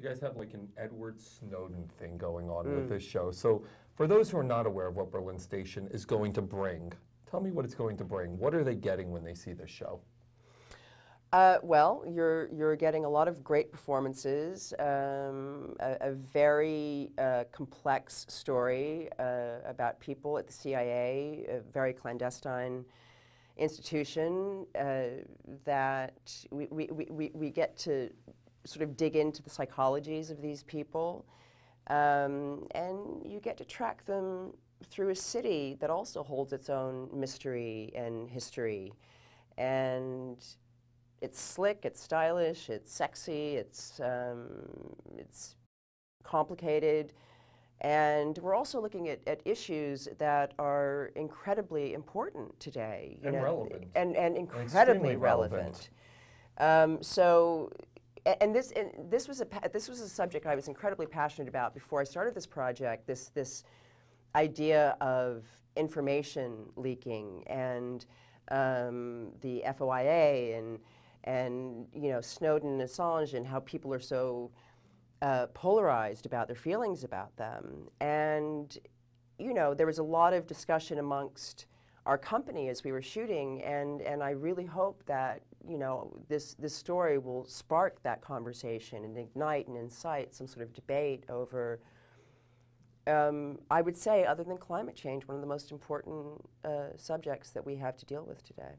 You guys have like an Edward Snowden thing going on Mm. with this show. So, for those who are not aware of what Berlin Station is going to bring, tell me what it's going to bring. What are they getting when they see this show? Uh, well, you're you're getting a lot of great performances, um, a, a very uh, complex story uh, about people at the CIA, a very clandestine institution uh, that we, we, we, we- we get to sort of dig into the psychologies of these people, um, and you get to track them through a city that also holds its own mystery and history, and it's slick, it's stylish, it's sexy, it's um, it's complicated, and we're also looking at, at issues that are incredibly important today, you And know, relevant. and and incredibly relevant. relevant. Um, so. And this, and this was a this was a subject I was incredibly passionate about before I started this project. This this idea of information leaking and um, the FOIA and and you know Snowden and Assange and how people are so uh, polarized about their feelings about them. And you know there was a lot of discussion amongst our company as we were shooting, and and I really hope that you know this this story will spark that conversation and ignite and incite some sort of debate over um, I would say, other than climate change, one of the most important uh, subjects that we have to deal with today.